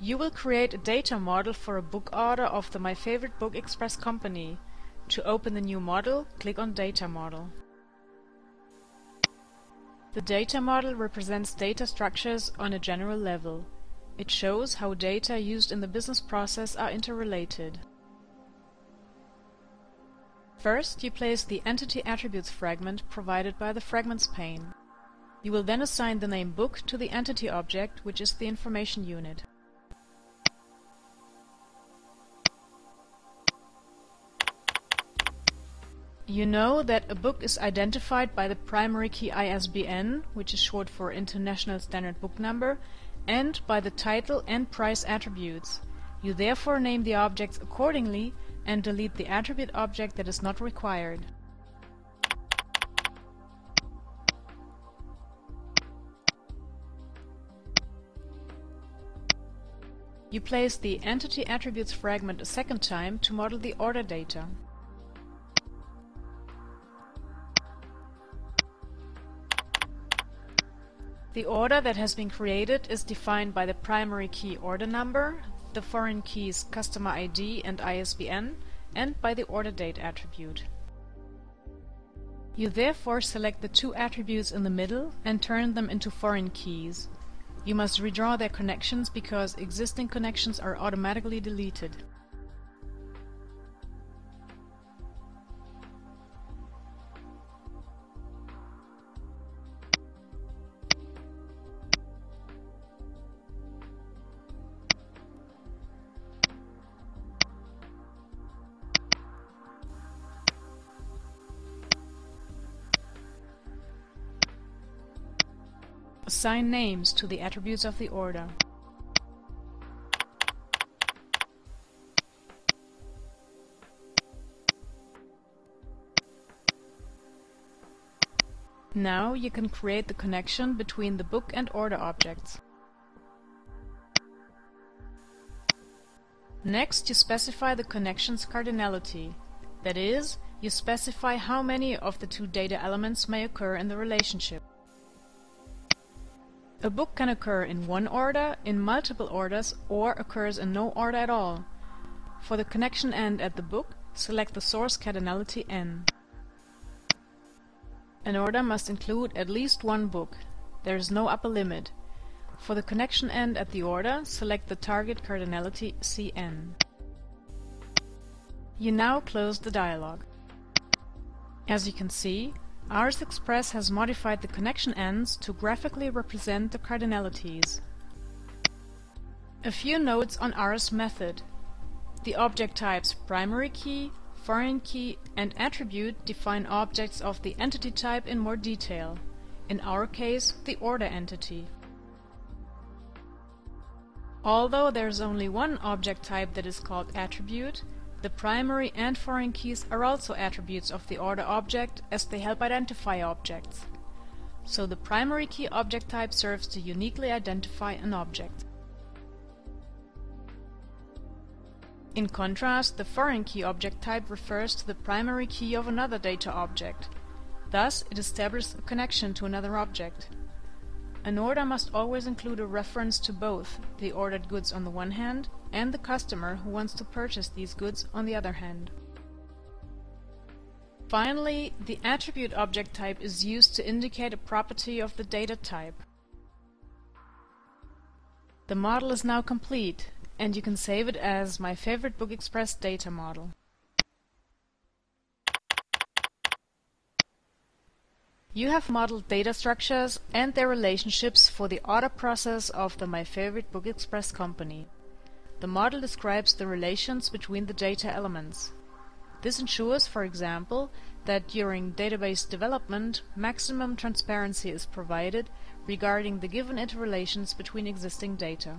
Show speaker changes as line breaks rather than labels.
You will create a data model for a book order of the My Favorite Book Express company. To open the new model, click on Data Model. The data model represents data structures on a general level. It shows how data used in the business process are interrelated. First, you place the Entity Attributes fragment provided by the Fragments pane. You will then assign the name book to the entity object, which is the information unit. You know that a book is identified by the primary key ISBN, which is short for International Standard Book Number, and by the title and price attributes. You therefore name the objects accordingly and delete the attribute object that is not required. You place the Entity Attributes fragment a second time to model the order data. The order that has been created is defined by the primary key order number, the foreign keys customer ID and ISBN, and by the order date attribute. You therefore select the two attributes in the middle and turn them into foreign keys. You must redraw their connections because existing connections are automatically deleted. Assign names to the attributes of the order. Now you can create the connection between the book and order objects. Next you specify the connection's cardinality. That is, you specify how many of the two data elements may occur in the relationship. A book can occur in one order, in multiple orders, or occurs in no order at all. For the connection end at the book, select the source cardinality n. An order must include at least one book. There is no upper limit. For the connection end at the order, select the target cardinality Cn. You now close the dialog. As you can see, ARIS Express has modified the connection ends to graphically represent the cardinalities. A few notes on ARIS method. The object types primary key, foreign key and attribute define objects of the entity type in more detail. In our case, the order entity. Although there is only one object type that is called attribute, the primary and foreign keys are also attributes of the order object as they help identify objects. So the primary key object type serves to uniquely identify an object. In contrast, the foreign key object type refers to the primary key of another data object. Thus, it establishes a connection to another object. An order must always include a reference to both the ordered goods on the one hand and the customer who wants to purchase these goods on the other hand. Finally, the attribute object type is used to indicate a property of the data type. The model is now complete, and you can save it as my favorite Book Express data model. You have modeled data structures and their relationships for the order process of the My Favorite Book Express company. The model describes the relations between the data elements. This ensures, for example, that during database development maximum transparency is provided regarding the given interrelations between existing data.